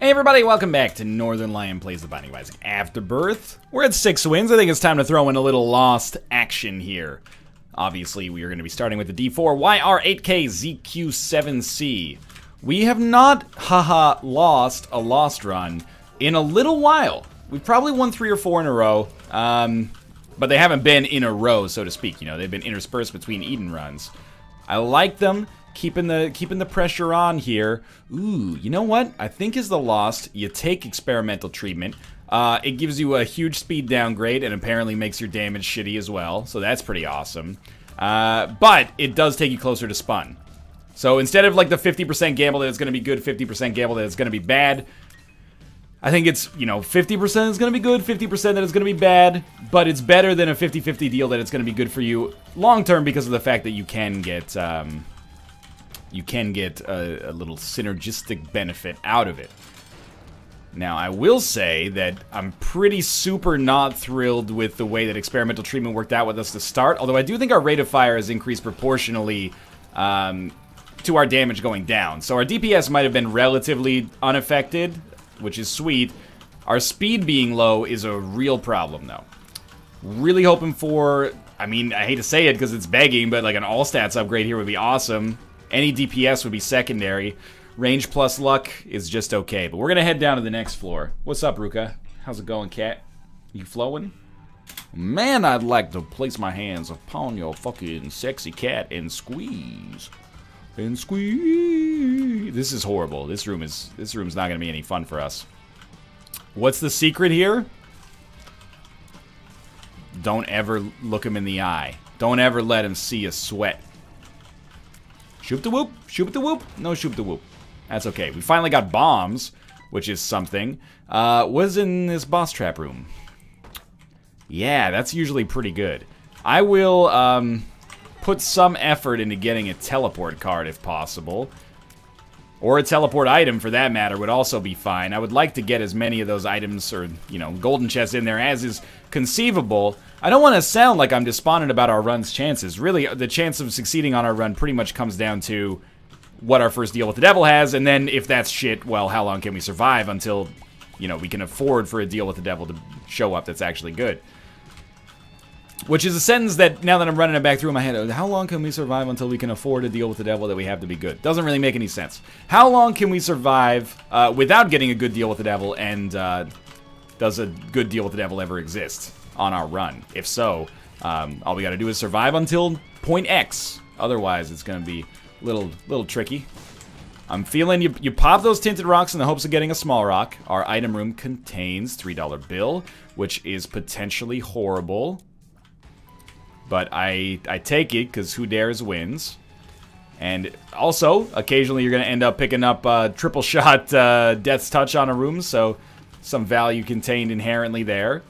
Hey everybody, welcome back to Northernlion Plays the Binding of Afterbirth. We're at six wins. I think it's time to throw in a little lost action here. Obviously, we are going to be starting with the D4 YR8K ZQ7C. We have not, haha, lost a lost run in a little while. We've probably won three or four in a row, um, but they haven't been in a row, so to speak. You know, they've been interspersed between Eden runs. I like them keeping the keeping the pressure on here. Ooh, you know what? I think is the lost. You take experimental treatment. Uh, it gives you a huge speed downgrade and apparently makes your damage shitty as well. So that's pretty awesome. Uh, but it does take you closer to spun. So instead of like the 50% gamble that it's going to be good, 50% gamble that it's going to be bad, I think it's, you know, 50% is going to be good, 50% that it's going to be bad, but it's better than a 50-50 deal that it's going to be good for you long term because of the fact that you can get, um, you can get a, a little synergistic benefit out of it. Now, I will say that I'm pretty super not thrilled with the way that experimental treatment worked out with us to start, although I do think our rate of fire has increased proportionally um, to our damage going down. So our DPS might have been relatively unaffected, which is sweet. Our speed being low is a real problem, though. Really hoping for, I mean, I hate to say it because it's begging, but like an all stats upgrade here would be awesome. Any DPS would be secondary. Range plus luck is just okay. But we're going to head down to the next floor. What's up, Ruka? How's it going, cat? You flowing? Man, I'd like to place my hands upon your fucking sexy cat and squeeze. And squeeze. This is horrible. This room is this room's not going to be any fun for us. What's the secret here? Don't ever look him in the eye. Don't ever let him see a sweat. Shoop the whoop, shoop the whoop, no shoop the whoop. That's okay. We finally got bombs, which is something. Uh, was in this boss trap room. Yeah, that's usually pretty good. I will um, put some effort into getting a teleport card if possible. Or a teleport item, for that matter, would also be fine. I would like to get as many of those items, or, you know, golden chests in there as is conceivable. I don't want to sound like I'm despondent about our run's chances. Really, the chance of succeeding on our run pretty much comes down to what our first deal with the devil has, and then if that's shit, well, how long can we survive until, you know, we can afford for a deal with the devil to show up that's actually good. Which is a sentence that, now that I'm running it back through my head, how long can we survive until we can afford a deal with the devil that we have to be good? Doesn't really make any sense. How long can we survive uh, without getting a good deal with the devil, and uh, does a good deal with the devil ever exist on our run? If so, um, all we gotta do is survive until point X. Otherwise, it's gonna be a little, little tricky. I'm feeling you, you pop those tinted rocks in the hopes of getting a small rock. Our item room contains $3 bill, which is potentially horrible. But I, I take it because who dares wins. And also, occasionally you're going to end up picking up uh, triple shot uh, Death's Touch on a room, so some value contained inherently there.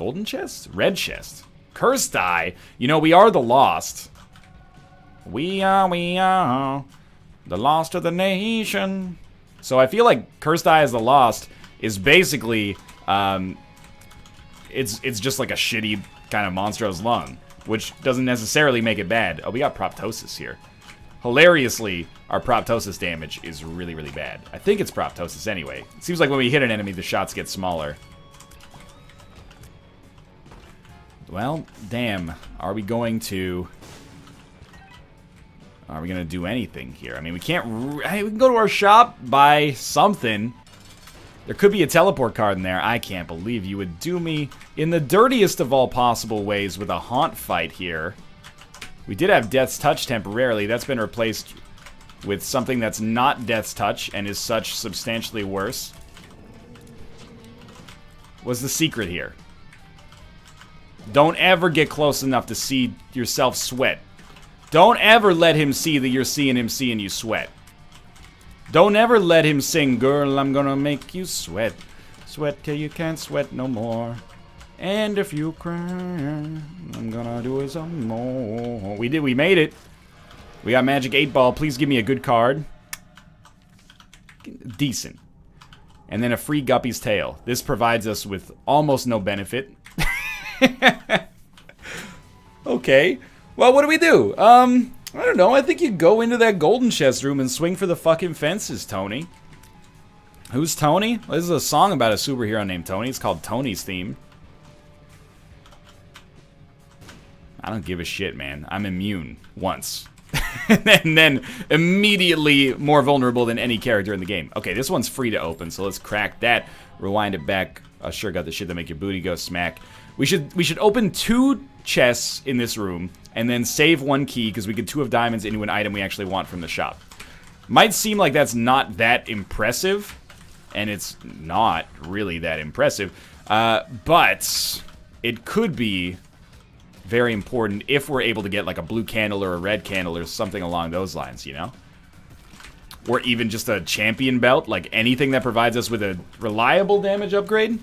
Golden chest? Red chest. Cursed eye. You know, we are the lost. We are, we are the lost of the nation. So I feel like Cursed Eye as the Lost is basically, um, it's it's just like a shitty kind of Monstro's Lung, which doesn't necessarily make it bad. Oh, we got Proptosis here. Hilariously, our Proptosis damage is really, really bad. I think it's Proptosis anyway. It seems like when we hit an enemy, the shots get smaller. Well, damn. Are we going to... Are we going to do anything here? I mean, we can't... Hey, we can go to our shop, buy something. There could be a teleport card in there. I can't believe you would do me in the dirtiest of all possible ways with a haunt fight here. We did have Death's Touch temporarily. That's been replaced with something that's not Death's Touch and is such substantially worse. Was the secret here? Don't ever get close enough to see yourself sweat. Don't ever let him see that you're seeing him seeing you sweat. Don't ever let him sing, Girl, I'm gonna make you sweat. Sweat till you can't sweat no more. And if you cry, I'm gonna do it some more. We did, we made it. We got Magic 8 Ball. Please give me a good card. Decent. And then a free Guppy's Tail. This provides us with almost no benefit. okay. Well, what do we do? Um, I don't know. I think you go into that golden chest room and swing for the fucking fences, Tony. Who's Tony? This is a song about a superhero named Tony. It's called Tony's Theme. I don't give a shit, man. I'm immune once. and then immediately more vulnerable than any character in the game. Okay, this one's free to open, so let's crack that. Rewind it back. I sure got the shit that make your booty go smack. We should we should open two chests in this room and then save one key because we get two of diamonds into an item we actually want from the shop. Might seem like that's not that impressive, and it's not really that impressive, uh, but it could be very important if we're able to get like a blue candle or a red candle or something along those lines, you know? Or even just a champion belt, like anything that provides us with a reliable damage upgrade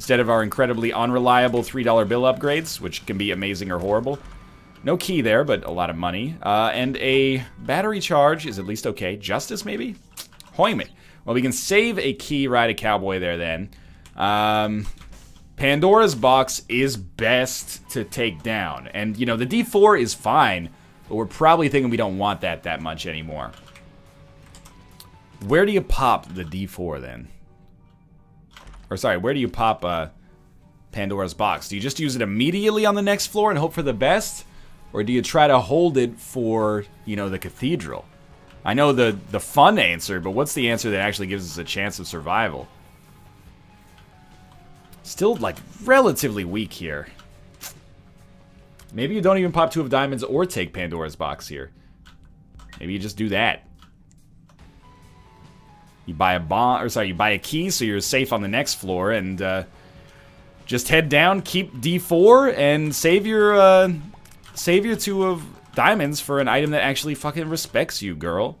instead of our incredibly unreliable $3 bill upgrades, which can be amazing or horrible. No key there, but a lot of money. Uh, and a battery charge is at least okay. Justice, maybe? Hoyman. Well, we can save a key, ride a cowboy there then. Um, Pandora's box is best to take down. And, you know, the D4 is fine, but we're probably thinking we don't want that that much anymore. Where do you pop the D4 then? Or sorry, where do you pop uh, Pandora's box? Do you just use it immediately on the next floor and hope for the best? Or do you try to hold it for, you know, the cathedral? I know the, the fun answer, but what's the answer that actually gives us a chance of survival? Still, like, relatively weak here. Maybe you don't even pop two of diamonds or take Pandora's box here. Maybe you just do that. You buy a bomb, or sorry, you buy a key so you're safe on the next floor, and uh, just head down, keep D4, and save your uh, save your two of diamonds for an item that actually fucking respects you, girl.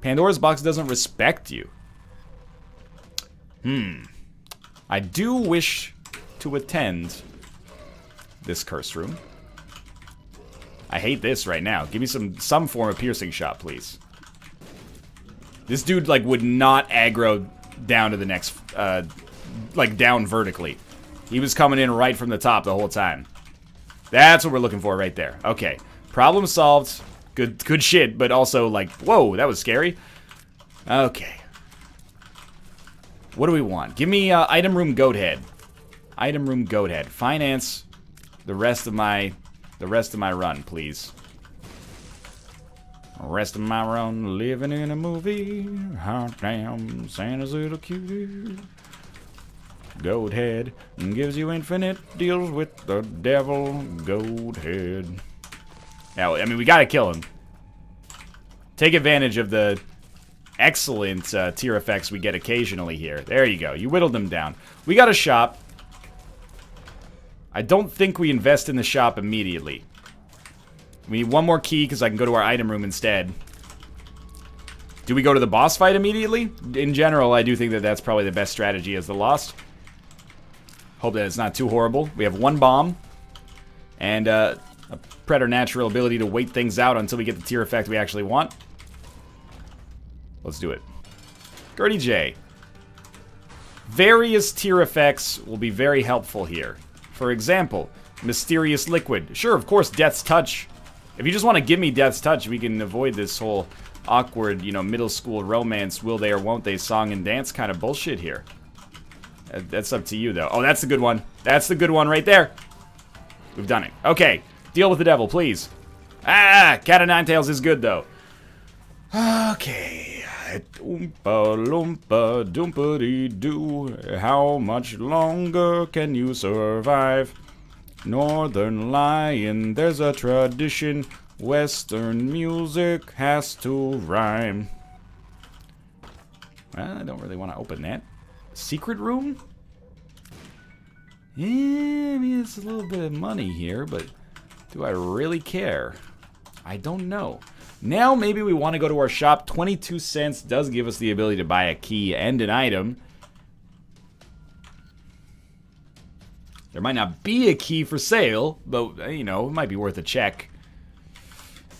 Pandora's box doesn't respect you. Hmm. I do wish to attend this curse room. I hate this right now. Give me some some form of piercing shot, please. This dude, like, would not aggro down to the next, uh, like, down vertically. He was coming in right from the top the whole time. That's what we're looking for right there. Okay. Problem solved. Good, good shit, but also, like, whoa, that was scary. Okay. What do we want? Give me uh, item room goat head. Item room goat head. Finance the rest of my the rest of my run, please. Rest of my run, living in a movie. Hot damn, Santa's little cutie. Goat head gives you infinite deals with the devil. Goat head. Now, I mean, we gotta kill him. Take advantage of the excellent uh, tear effects we get occasionally here. There you go. You whittled them down. We got a shop. I don't think we invest in the shop immediately. We need one more key because I can go to our item room instead. Do we go to the boss fight immediately? In general, I do think that that's probably the best strategy as the Lost. Hope that it's not too horrible. We have one bomb. And uh, a preternatural ability to wait things out until we get the tear effect we actually want. Let's do it. Gertie J. Various tear effects will be very helpful here. For example, Mysterious Liquid. Sure, of course, Death's Touch if you just want to give me Death's Touch, we can avoid this whole awkward, you know, middle school romance, will they or won't they, song and dance kind of bullshit here. That's up to you, though. Oh, that's the good one. That's the good one right there. We've done it. Okay, deal with the devil, please. Ah, Cat of Nine Tails is good, though. Okay. Oompa loompa doompa doo. How much longer can you survive? Northernlion, there's a tradition. Western music has to rhyme. Well, I don't really want to open that. Secret room? Yeah, I mean, it's a little bit of money here, but do I really care? I don't know. Now maybe we want to go to our shop. 22 cents does give us the ability to buy a key and an item. There might not be a key for sale, but, uh, you know, it might be worth a check.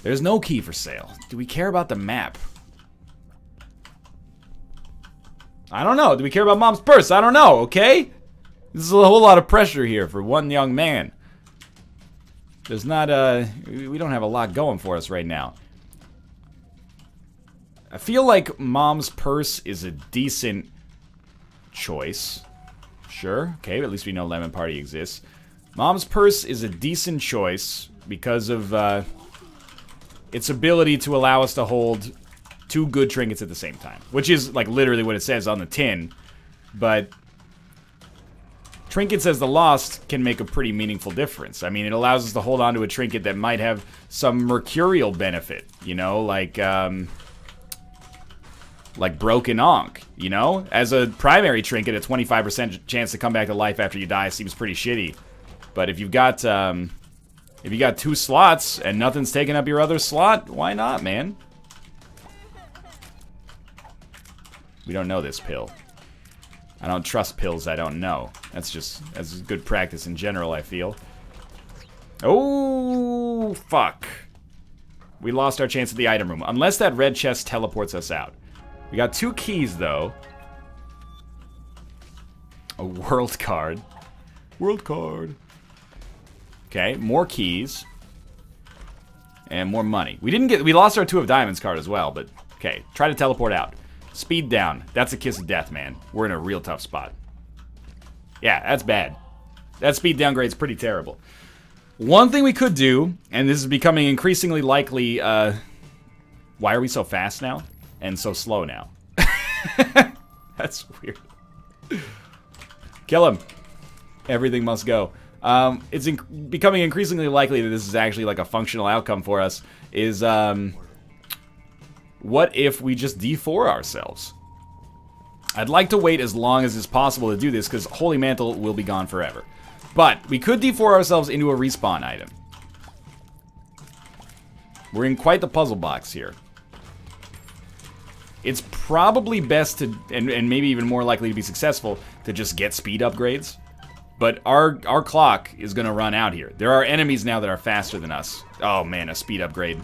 There's no key for sale. Do we care about the map? I don't know. Do we care about mom's purse? I don't know, okay? This is a whole lot of pressure here for one young man. There's not a... We don't have a lot going for us right now. I feel like Mom's Purse is a decent choice. Sure, okay, at least we know Lemon Party exists. Mom's Purse is a decent choice because of uh, its ability to allow us to hold two good trinkets at the same time. Which is, like, literally what it says on the tin. But trinkets as the lost can make a pretty meaningful difference. I mean, it allows us to hold on to a trinket that might have some mercurial benefit, you know, like, um, like Broken Ankh, you know? As a primary trinket, a 25% chance to come back to life after you die seems pretty shitty. But if you've got, um, if you got two slots and nothing's taking up your other slot, why not, man? We don't know this pill. I don't trust pills I don't know. That's just, that's good practice in general, I feel. Oh, fuck. We lost our chance at the item room. Unless that red chest teleports us out. We got two keys, though. A world card. World card. Okay, more keys. And more money. We didn't get, we lost our two of diamonds card as well, but okay. Try to teleport out. Speed down. That's a kiss of death, man. We're in a real tough spot. Yeah, that's bad. That speed downgrade's pretty terrible. One thing we could do, and this is becoming increasingly likely, uh, why are we so fast now? And so slow now? That's weird. Kill him. Everything must go. Um, it's inc becoming increasingly likely that this is actually like a functional outcome for us. Is um, what if we just D4 ourselves? I'd like to wait as long as it's possible to do this because Holy Mantle will be gone forever. But we could D4 ourselves into a respawn item. We're in quite the puzzle box here. It's probably best to, and, and maybe even more likely to be successful, to just get speed upgrades. But our our clock is going to run out here. There are enemies now that are faster than us. Oh man, a speed upgrade.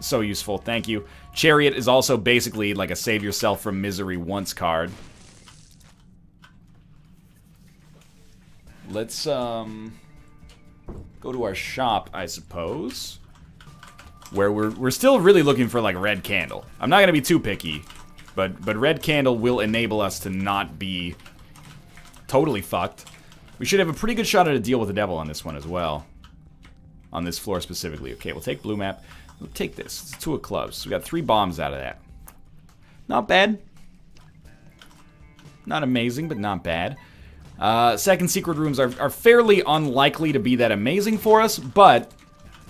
So useful, thank you. Chariot is also basically like a save yourself from misery once card. Let's um go to our shop, I suppose. Where we're we're still really looking for like red candle. I'm not gonna be too picky, but but red candle will enable us to not be totally fucked. We should have a pretty good shot at a deal with the devil on this one as well. On this floor specifically. Okay, we'll take blue map. We'll take this. It's two of clubs. We got three bombs out of that. Not bad. Not amazing, but not bad. Uh, second secret rooms are, are fairly unlikely to be that amazing for us, but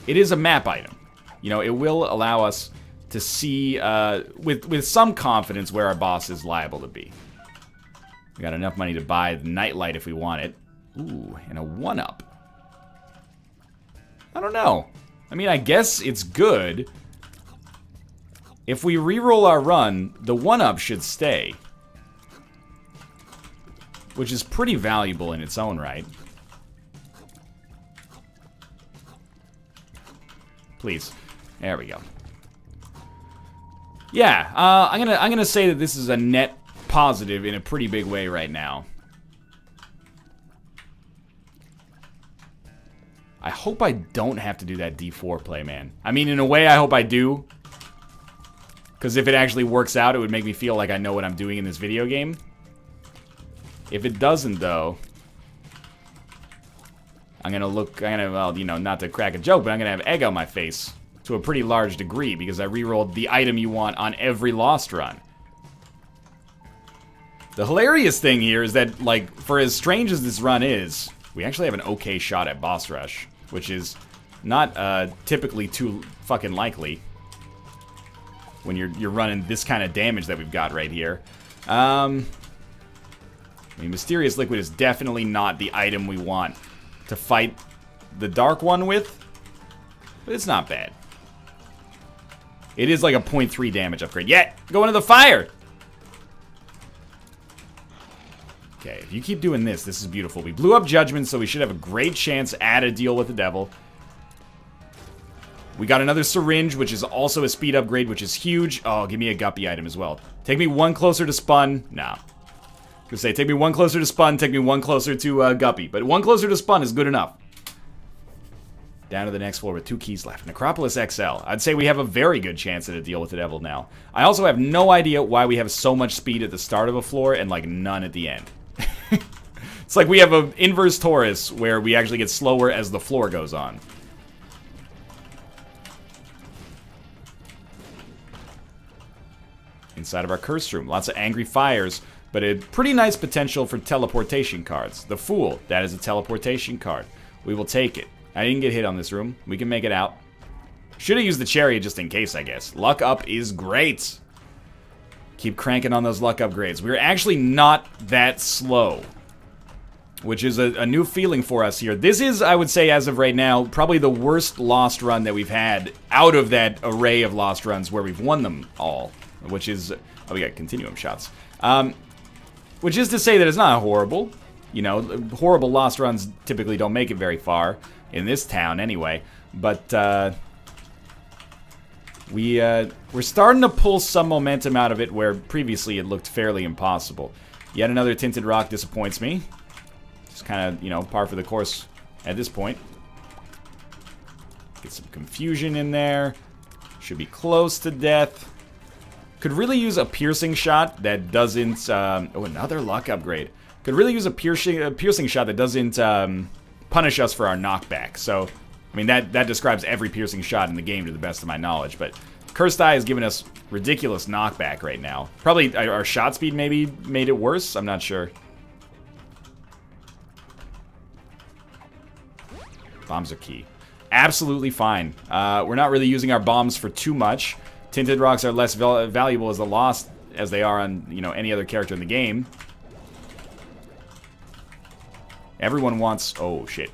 it is a map item. You know, it will allow us to see uh, with, with some confidence where our boss is liable to be. We got enough money to buy the nightlight if we want it. Ooh, and a one-up. I don't know. I mean, I guess it's good. If we re-roll our run, the one-up should stay. Which is pretty valuable in its own right. Please. There we go. Yeah, uh, I'm gonna I'm gonna say that this is a net positive in a pretty big way right now. I hope I don't have to do that D4 play, man. I mean, in a way, I hope I do. Because if it actually works out, it would make me feel like I know what I'm doing in this video game. If it doesn't, though, I'm gonna look, I'm gonna, well, you know, not to crack a joke, but I'm gonna have egg on my face to a pretty large degree because I rerolled the item you want on every Lost run. The hilarious thing here is that, like, for as strange as this run is, we actually have an okay shot at Boss Rush, which is not uh, typically too fucking likely when you're you're running this kind of damage that we've got right here. Um, I mean, Mysterious Liquid is definitely not the item we want to fight the Dark One with, but it's not bad. It is like a 0.3 damage upgrade. Yeah, go into the fire! Okay, if you keep doing this, this is beautiful. We blew up Judgment, so we should have a great chance at a deal with the devil. We got another syringe, which is also a speed upgrade, which is huge. Oh, give me a guppy item as well. Take me one closer to spun. Nah. Gonna say, take me one closer to spun, take me one closer to uh, guppy. But one closer to spun is good enough. Down to the next floor with two keys left. Necropolis XL. I'd say we have a very good chance at a deal with the devil now. I also have no idea why we have so much speed at the start of a floor and like none at the end. it's like we have an inverse Taurus where we actually get slower as the floor goes on. Inside of our curse room, lots of angry fires, but a pretty nice potential for teleportation cards. The Fool, that is a teleportation card. We will take it. I didn't get hit on this room. We can make it out. Should have used the chariot just in case, I guess. Luck up is great. Keep cranking on those luck upgrades. We're actually not that slow. Which is a, a, new feeling for us here. This is, I would say, as of right now, probably the worst lost run that we've had out of that array of lost runs where we've won them all. Which is... Oh, we got continuum shots. Um, which is to say that it's not horrible. You know, horrible lost runs typically don't make it very far in this town anyway. But uh, we uh, we're starting to pull some momentum out of it where previously it looked fairly impossible. Yet another tinted rock disappoints me. Just kind of you know par for the course at this point. Get some confusion in there. Should be close to death. Could really use a piercing shot that doesn't. Um, oh, another luck upgrade. Could really use a piercing a piercing shot that doesn't. Um, punish us for our knockback. So, I mean, that, that describes every piercing shot in the game to the best of my knowledge. But Cursed Eye has given us ridiculous knockback right now. Probably our shot speed maybe made it worse. I'm not sure. Bombs are key. Absolutely fine. Uh, we're not really using our bombs for too much. Tinted rocks are less val valuable as a loss as they are on, you know, any other character in the game. Everyone wants... Oh, shit.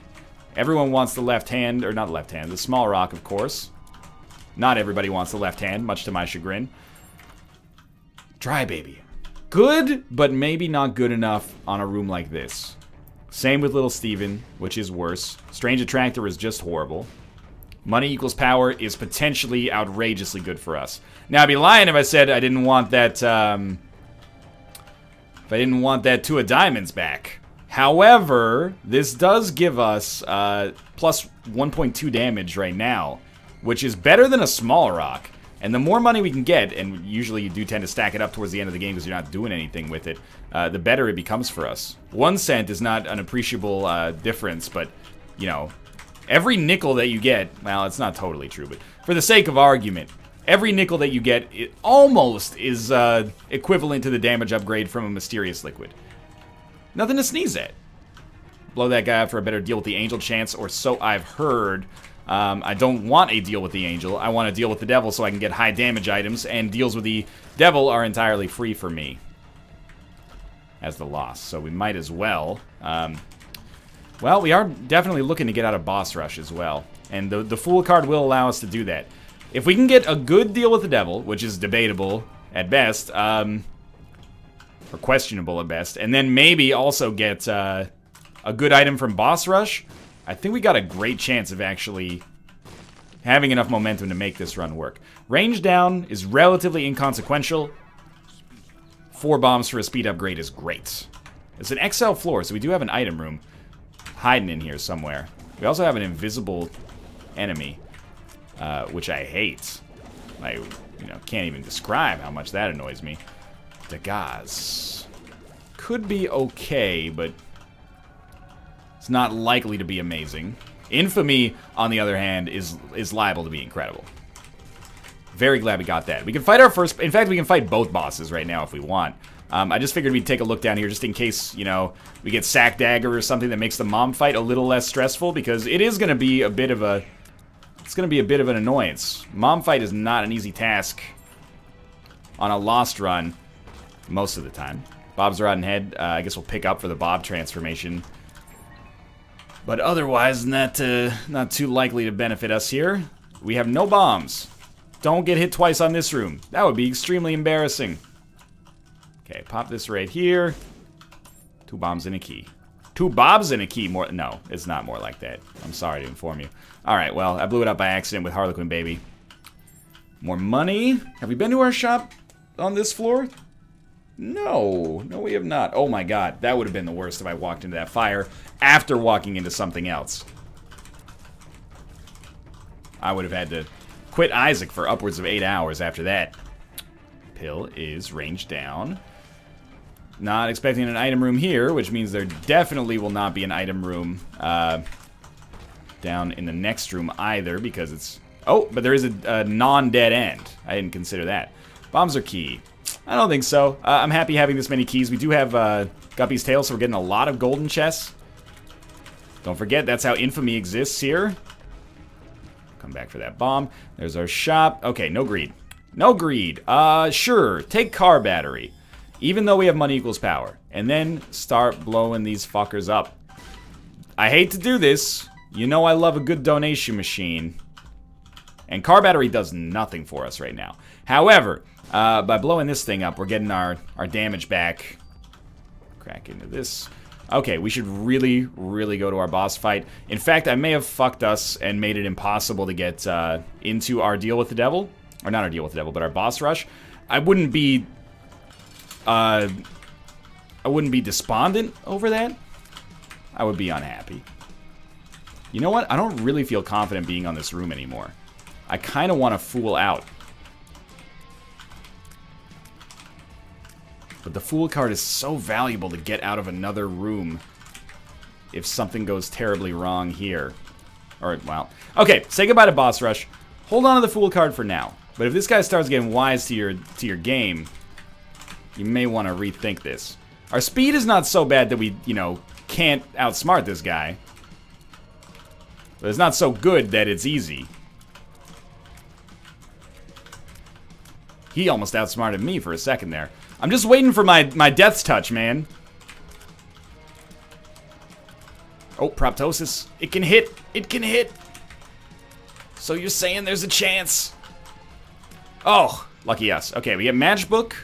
Everyone wants the left hand, or not left hand, the small rock, of course. Not everybody wants the left hand, much to my chagrin. Dry baby. Good, but maybe not good enough on a room like this. Same with Little Steven, which is worse. Strange Attractor is just horrible. Money equals power is potentially outrageously good for us. Now, I'd be lying if I said I didn't want that, um... If I didn't want that two of diamonds back. However, this does give us uh, plus 1.2 damage right now, which is better than a small rock. And the more money we can get, and usually you do tend to stack it up towards the end of the game because you're not doing anything with it, uh, the better it becomes for us. One cent is not an appreciable uh, difference, but, you know, every nickel that you get, well, it's not totally true, but for the sake of argument, every nickel that you get it almost is uh, equivalent to the damage upgrade from a mysterious liquid. Nothing to sneeze at. Blow that guy for a better deal with the angel chance, or so I've heard. Um, I don't want a deal with the angel. I want to deal with the devil so I can get high damage items, and deals with the devil are entirely free for me as the loss. So we might as well. Um, well, we are definitely looking to get out of boss rush as well. And the, the Fool card will allow us to do that. If we can get a good deal with the devil, which is debatable at best, um, or questionable at best. And then maybe also get uh, a good item from Boss Rush. I think we got a great chance of actually having enough momentum to make this run work. Range down is relatively inconsequential. Four bombs for a speed upgrade is great. It's an XL floor, so we do have an item room hiding in here somewhere. We also have an invisible enemy, uh, which I hate. I, you know, can't even describe how much that annoys me. Dagaz. Could be okay, but it's not likely to be amazing. Infamy, on the other hand, is is liable to be incredible. Very glad we got that. We can fight our first... In fact, we can fight both bosses right now if we want. Um, I just figured we'd take a look down here just in case, you know, we get Sack Dagger or something that makes the mom fight a little less stressful because it is going to be a bit of a... It's going to be a bit of an annoyance. Mom fight is not an easy task on a Lost run most of the time. Bob's Rotten Head, uh, I guess we'll pick up for the Bob transformation. But otherwise, not, uh, not too likely to benefit us here. We have no bombs. Don't get hit twice on this room. That would be extremely embarrassing. Okay, pop this right here. Two bombs and a key. Two bobs and a key. More No, it's not more like that. I'm sorry to inform you. Alright, well, I blew it up by accident with Harlequin Baby. More money. Have we been to our shop on this floor? No, no we have not. Oh my god, that would have been the worst if I walked into that fire after walking into something else. I would have had to quit Isaac for upwards of eight hours after that. Pill is ranged down. Not expecting an item room here, which means there definitely will not be an item room uh, down in the next room either, because it's... Oh, but there is a, a non-dead end. I didn't consider that. Bombs are key. I don't think so. Uh, I'm happy having this many keys. We do have uh, Guppy's Tail, so we're getting a lot of golden chests. Don't forget, that's how infamy exists here. Come back for that bomb. There's our shop. Okay, no greed. No greed. Uh, sure, take car battery. Even though we have money equals power. And then start blowing these fuckers up. I hate to do this. You know I love a good donation machine. And car battery does nothing for us right now. However, uh, by blowing this thing up, we're getting our, our damage back. Crack into this. Okay, we should really, really go to our boss fight. In fact, I may have fucked us and made it impossible to get uh, into our deal with the devil. Or not our deal with the devil, but our boss rush. I wouldn't be... Uh, I wouldn't be despondent over that. I would be unhappy. You know what? I don't really feel confident being on this room anymore. I kind of want to fool out. But the Fool card is so valuable to get out of another room if something goes terribly wrong here. Or, well. Okay, say goodbye to Boss Rush. Hold on to the Fool card for now. But if this guy starts getting wise to your to your game, you may want to rethink this. Our speed is not so bad that we, you know, can't outsmart this guy. But it's not so good that it's easy. He almost outsmarted me for a second there. I'm just waiting for my, my death's touch, man. Oh, Proptosis. It can hit. It can hit. So you're saying there's a chance. Oh, lucky us. Okay, we get Match Book.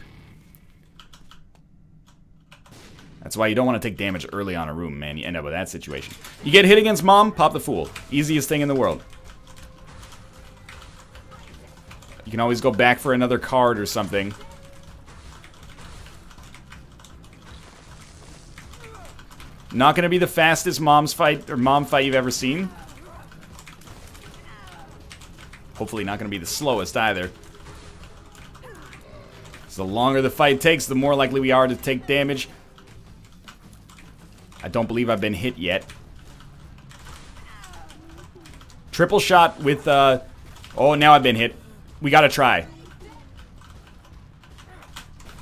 That's why you don't want to take damage early on a room, man. You end up with that situation. You get hit against Mom, pop the Fool. Easiest thing in the world. You can always go back for another card or something. Not going to be the fastest mom's fight or mom fight you've ever seen. Hopefully not going to be the slowest either. The longer the fight takes, the more likely we are to take damage. I don't believe I've been hit yet. Triple shot with, uh... Oh, now I've been hit. We gotta try.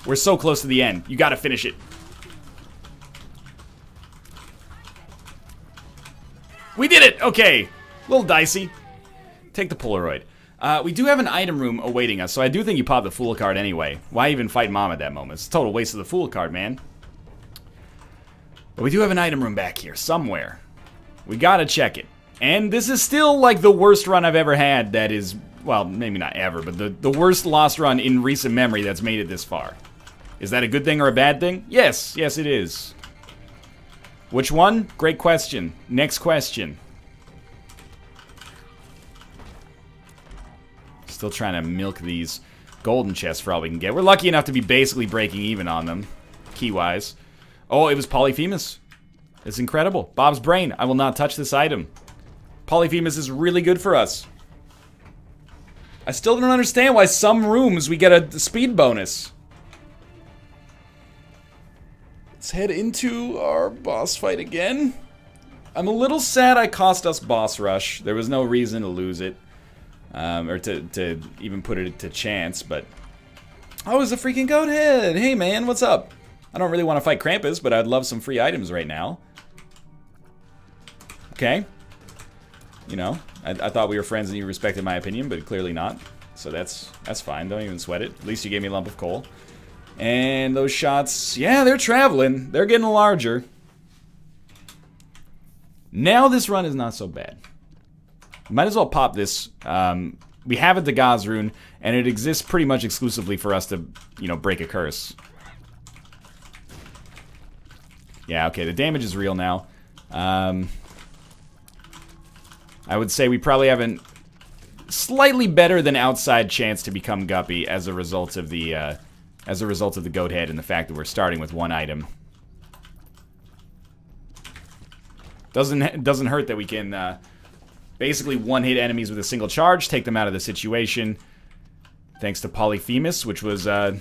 We're so close to the end. You gotta finish it. We did it! Okay. A little dicey. Take the Polaroid. Uh, we do have an item room awaiting us, so I do think you pop the Fool card anyway. Why even fight Mom at that moment? It's a total waste of the Fool card, man. But we do have an item room back here, somewhere. We gotta check it. And this is still, like, the worst run I've ever had that is, well, maybe not ever, but the, the worst lost run in recent memory that's made it this far. Is that a good thing or a bad thing? Yes, yes it is. Which one? Great question. Next question. Still trying to milk these golden chests for all we can get. We're lucky enough to be basically breaking even on them, key-wise. Oh, it was Polyphemus. It's incredible. Bob's brain. I will not touch this item. Polyphemus is really good for us. I still don't understand why some rooms we get a speed bonus. Let's head into our boss fight again. I'm a little sad I cost us boss rush. There was no reason to lose it. Um, or to, to even put it to chance, but... Oh, it's a freaking goat head! Hey man, what's up? I don't really want to fight Krampus, but I'd love some free items right now. Okay. You know, I, I thought we were friends and you respected my opinion, but clearly not. So that's that's fine. Don't even sweat it. At least you gave me a lump of coal. And those shots, yeah, they're traveling. They're getting larger. Now this run is not so bad. Might as well pop this. Um, we have a Dagaz rune, and it exists pretty much exclusively for us to, you know, break a curse. Yeah, okay, the damage is real now. Um, I would say we probably have a slightly better than outside chance to become Guppy as a result of the uh, as a result of the goat head and the fact that we're starting with one item. Doesn't doesn't hurt that we can uh, basically one-hit enemies with a single charge, take them out of the situation. Thanks to Polyphemus, which was uh,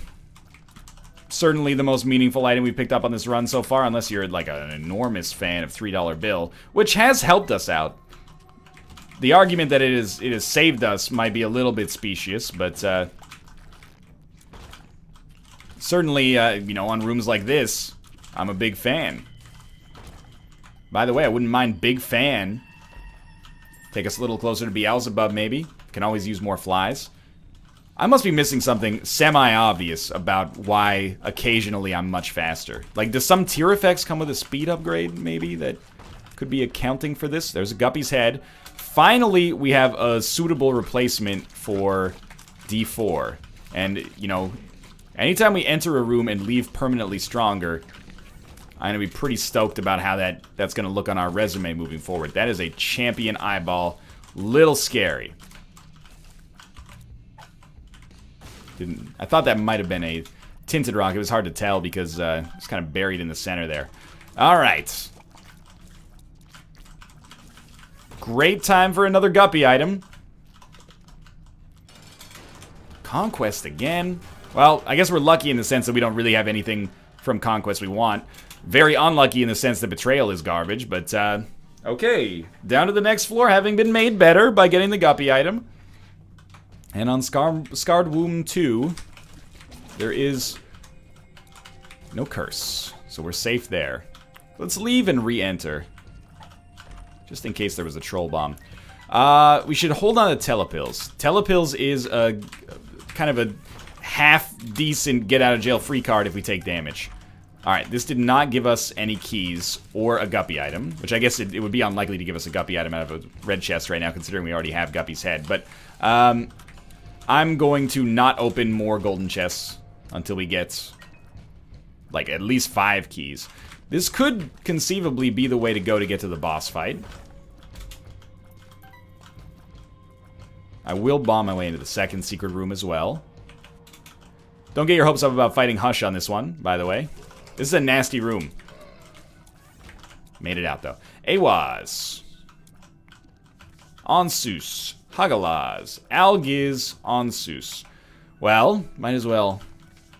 certainly the most meaningful item we picked up on this run so far, unless you're like an enormous fan of $3 bill, which has helped us out. The argument that it is it has saved us might be a little bit specious, but uh, certainly, uh, you know, on rooms like this, I'm a big fan. By the way, I wouldn't mind big fan. Take us a little closer to Beelzebub, maybe. Can always use more flies. I must be missing something semi-obvious about why occasionally I'm much faster. Like, does some tear effects come with a speed upgrade, maybe, that could be accounting for this? There's a Guppy's head. Finally, we have a suitable replacement for D4. And, you know, anytime we enter a room and leave permanently stronger, I'm going to be pretty stoked about how that, that's going to look on our resume moving forward. That is a champion eyeball. Little scary. Didn't I thought that might have been a tinted rock. It was hard to tell because uh, it's kind of buried in the center there. All right. Great time for another guppy item. Conquest again. Well, I guess we're lucky in the sense that we don't really have anything from Conquest we want. Very unlucky in the sense that Betrayal is garbage, but, uh, okay. Down to the next floor, having been made better by getting the guppy item. And on Scar Scarred Womb 2, there is no curse. So we're safe there. Let's leave and re-enter. Just in case there was a troll bomb. Uh, we should hold on to Telepills. Telepills is a kind of a half-decent get-out-of-jail-free card if we take damage. Alright, this did not give us any keys or a Guppy item, which I guess it, it, would be unlikely to give us a Guppy item out of a red chest right now, considering we already have Guppy's head. But um, I'm going to not open more golden chests until we get, like, at least five keys. This could conceivably be the way to go to get to the boss fight. I will bomb my way into the second secret room as well. Don't get your hopes up about fighting Hush on this one, by the way. This is a nasty room. Made it out, though. Ehwaz. Ansuz. Hagalaz. Algiz. Ansuz. Well, might as well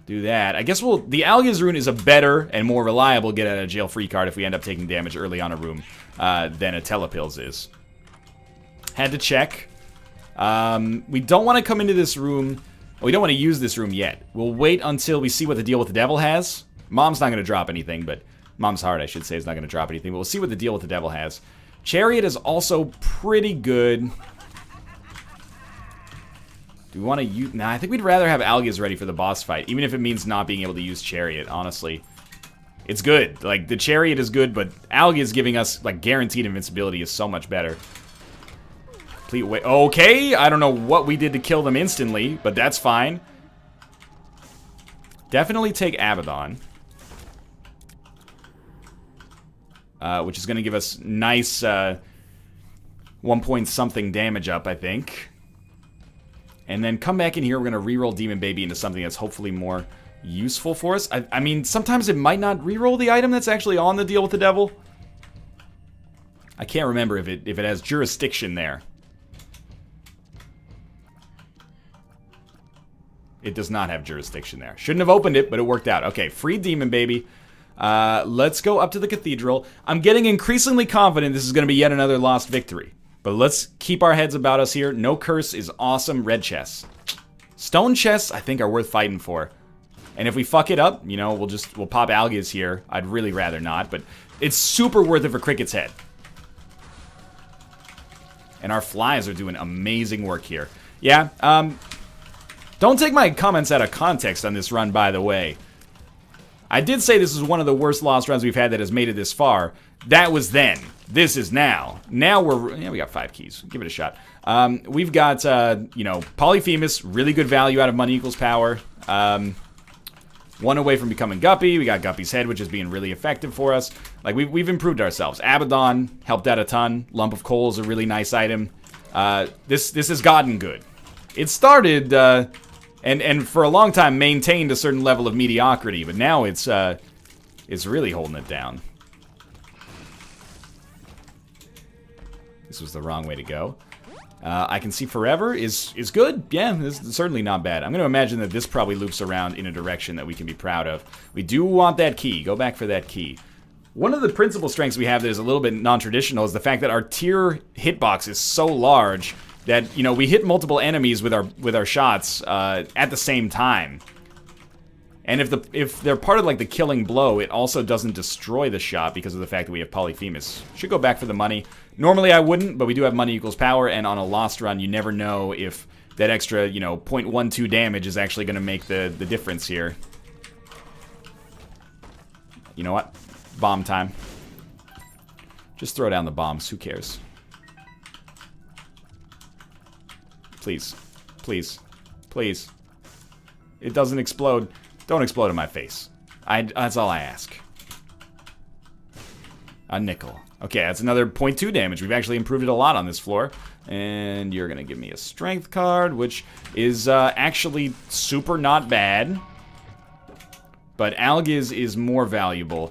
do that. I guess we'll... The Algiz rune is a better and more reliable get out of jail free card if we end up taking damage early on a room uh, than a Telepills is. Had to check. Um, we don't want to come into this room... We don't want to use this room yet. We'll wait until we see what the deal with the devil has. Mom's not going to drop anything, but... Mom's heart, I should say, is not going to drop anything. But we'll see what the deal with the devil has. Chariot is also pretty good. Do we want to use... Nah, I think we'd rather have Algiz ready for the boss fight, even if it means not being able to use Chariot, honestly. It's good. Like, the Chariot is good, but Algiz giving us, like, guaranteed invincibility is so much better. Complete way... Okay, I don't know what we did to kill them instantly, but that's fine. Definitely take Abaddon. Uh, which is going to give us nice uh, one point something damage up, I think. And then come back in here, we're going to reroll Demon Baby into something that's hopefully more useful for us. I, I mean, sometimes it might not reroll the item that's actually on the deal with the devil. I can't remember if it if it has jurisdiction there. It does not have jurisdiction there. Shouldn't have opened it, but it worked out. Okay, free Demon Baby. Uh, let's go up to the cathedral. I'm getting increasingly confident this is going to be yet another lost victory. But let's keep our heads about us here. No curse is awesome red chests. Stone chests, I think, are worth fighting for. And if we fuck it up, you know, we'll just, we'll pop Algiz here. I'd really rather not, but it's super worth it for Cricket's head. And our flies are doing amazing work here. Yeah, um, don't take my comments out of context on this run, by the way. I did say this is one of the worst lost runs we've had that has made it this far. That was then. This is now. Now we're... Yeah, we got five keys. Give it a shot. Um, we've got, uh, you know, Polyphemus. Really good value out of money equals power. Um, one away from becoming Guppy. We got Guppy's head, which is being really effective for us. Like, we've, we've improved ourselves. Abaddon helped out a ton. Lump of coal is a really nice item. Uh, this, this has gotten good. It started... Uh, and and for a long time maintained a certain level of mediocrity, but now it's uh, it's really holding it down. This was the wrong way to go. Uh, I can see forever is is good. Yeah, this is certainly not bad. I'm going to imagine that this probably loops around in a direction that we can be proud of. We do want that key. Go back for that key. One of the principal strengths we have that is a little bit non-traditional is the fact that our tear hitbox is so large that you know we hit multiple enemies with our with our shots uh, at the same time. And if the if they're part of like the killing blow, it also doesn't destroy the shot because of the fact that we have Polyphemus. Should go back for the money. Normally I wouldn't, but we do have money equals power, and on a lost run, you never know if that extra, you know, 0.12 damage is actually going to make the, the difference here. You know what? Bomb time. Just throw down the bombs. Who cares? Please. Please. Please. It doesn't explode. Don't explode in my face. I, that's all I ask. A nickel. Okay, that's another 0.2 damage. We've actually improved it a lot on this floor. And you're going to give me a strength card, which is uh, actually super not bad. But Algiz is more valuable.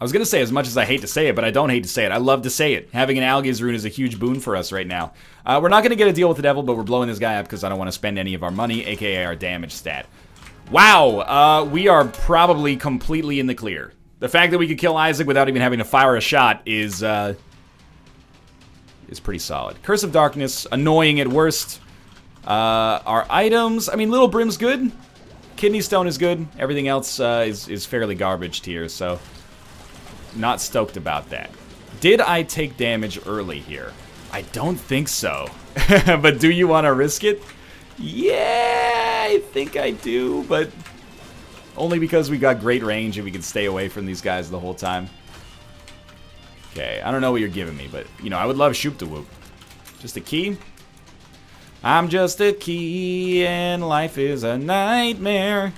I was going to say as much as I hate to say it, but I don't hate to say it. I love to say it. Having an Algiz rune is a huge boon for us right now. Uh, we're not going to get a deal with the devil, but we're blowing this guy up because I don't want to spend any of our money, aka our damage stat. Wow, uh, we are probably completely in the clear. The fact that we could kill Isaac without even having to fire a shot is, uh, is pretty solid. Curse of Darkness, annoying at worst. Uh, our items, I mean, Little Brim's good. Kidney Stone is good. Everything else uh, is, is fairly garbage tier, so not stoked about that. Did I take damage early here? I don't think so. but do you want to risk it? Yeah, I think I do, but only because we got great range and we can stay away from these guys the whole time. Okay, I don't know what you're giving me, but, you know, I would love Shoop da Whoop. Just a key? I'm just a key and life is a nightmare.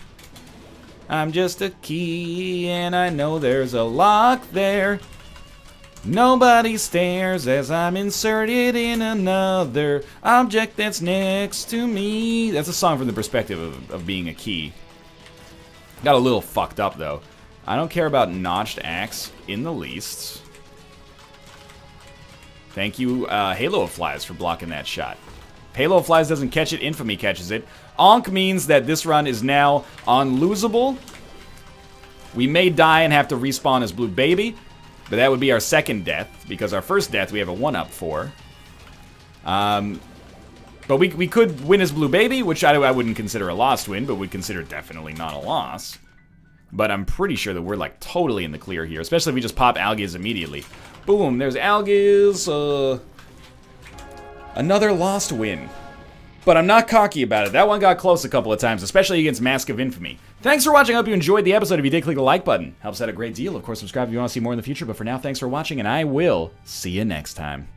I'm just a key and I know there's a lock there. Nobody stares as I'm inserted in another object that's next to me. That's a song from the perspective of, of being a key. Got a little fucked up, though. I don't care about Notched Axe in the least. Thank you, uh, Halo of Flies, for blocking that shot. Halo of Flies doesn't catch it, Infamy catches it. Ankh means that this run is now unlosable. We may die and have to respawn as Blue Baby, but that would be our second death, because our first death we have a 1-up for. Um, but we, we could win as Blue Baby, which I, I wouldn't consider a lost win, but would consider definitely not a loss. But I'm pretty sure that we're, like, totally in the clear here, especially if we just pop Algiz immediately. Boom, there's Algiz, uh... Another lost win. But I'm not cocky about it. That one got close a couple of times, especially against Mask of Infamy. Thanks for watching. I hope you enjoyed the episode. If you did, click the like button. Helps out a great deal. Of course, subscribe if you want to see more in the future. But for now, thanks for watching, and I will see you next time.